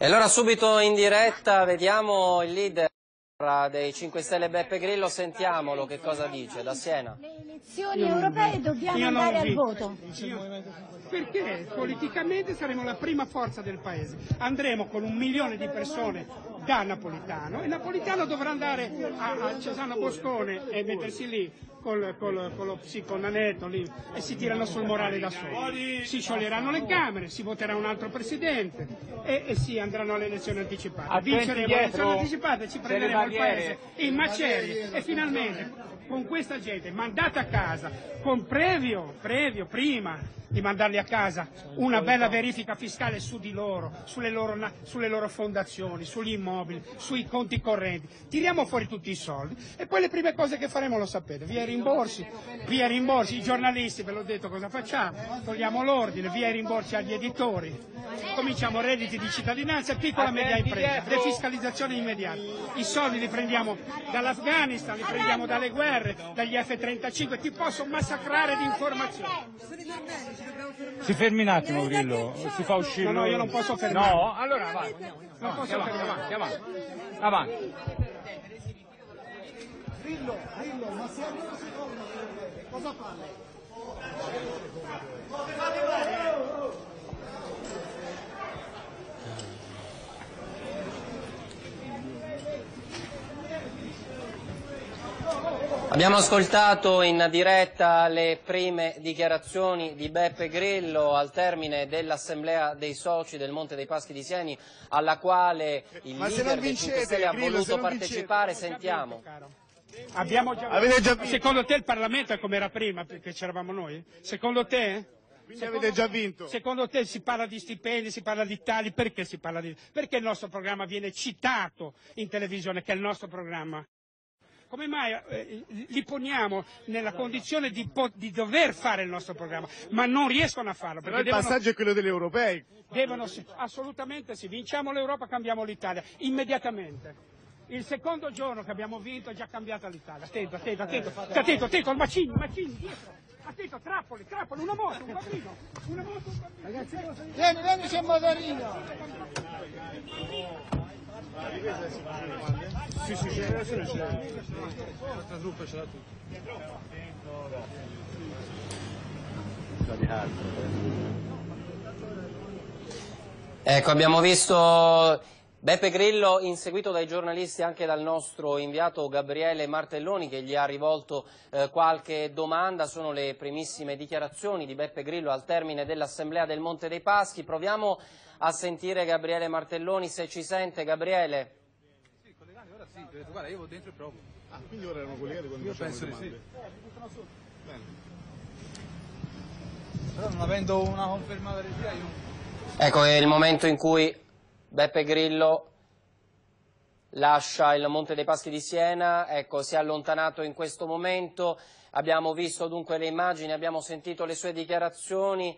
E allora subito in diretta vediamo il leader dei 5 Stelle Beppe Grillo, sentiamolo che cosa dice da Siena. Le elezioni europee dobbiamo andare al voto. Io- Perché politicamente saremo la prima forza del paese. Andremo con un milione di persone da Napolitano e Napolitano dovrà andare a, a Cesano Boscone e mettersi lì col, col, con lo psiconanetto lì e si tirano sul morale da soli. Si scioglieranno le Camere, si voterà un altro presidente e, e si andranno alle elezioni anticipate. Attenti Vinceremo le elezioni anticipate, ci prenderemo il paese in macerie e finalmente con questa gente mandata a casa con previo, previo, prima di mandarli a casa, una bella verifica fiscale su di loro, sulle loro, sulle loro fondazioni, sugli immobili, sui conti correnti. Tiriamo fuori tutti i soldi e poi le prime cose che faremo lo sapete, via i rimborsi, via i rimborsi, i giornalisti, ve l'ho detto cosa facciamo, togliamo l'ordine, via i rimborsi agli editori, cominciamo redditi di cittadinanza e piccola e media impresa, defiscalizzazione immediata. I soldi li prendiamo dall'Afghanistan, li prendiamo dalle guerre, dagli F-35, ti posso massacrare di informazioni. Si fermi un attimo Grillo, si fa uscire. No, no, io non posso fermare. No, allora vai. Non posso avanti, fermare. avanti, avanti. Avanti. Abbiamo ascoltato in diretta le prime dichiarazioni di Beppe Grillo al termine dell'assemblea dei soci del Monte dei Paschi di Sieni alla quale il Ma se leader non dei 5 vincete, Stelle ha se voluto partecipare, capito, sentiamo. Abbiamo già... Avete già vinto? Secondo te il Parlamento è come era prima, perché c'eravamo noi? Secondo te? Quindi avete già vinto. Secondo te si parla di stipendi, si parla di tali, perché si parla di... Perché il nostro programma viene citato in televisione, che è il nostro programma? Come mai eh, li poniamo nella condizione di, di dover fare il nostro programma, ma non riescono a farlo? Però il devono, passaggio è quello degli europei. devono- assolutamente sì, vinciamo l'Europa, cambiamo l'Italia, immediatamente. Il secondo giorno che abbiamo vinto è già cambiata l'Italia. Attento, attento, attento, attento, attento, al macigno, macigno, dietro. Attento, trappoli, trappoli, una moto, un bambino, una moto, un bambino. Vieni, vieni, c'è il motorino. Sì, sì, c'è, adesso c'è. La nostra truppa ce l'ha Ecco, abbiamo visto Beppe Grillo inseguito dai giornalisti anche dal nostro inviato Gabriele Martelloni che gli ha rivolto eh, qualche domanda, sono le primissime dichiarazioni di Beppe Grillo al termine dell'assemblea del Monte dei Paschi. Proviamo a sentire Gabriele Martelloni se ci sente. Gabriele. Sì, collegati, ora sì, detto, guarda, io vado dentro e provo. Ah, quindi ora erano collegati quando Io penso di sì. domande. Però non avendo una conferma da regia io. Ecco, è il momento in cui Beppe Grillo lascia il Monte dei Paschi di Siena, ecco, si è allontanato in questo momento, abbiamo visto dunque le immagini, abbiamo sentito le sue dichiarazioni,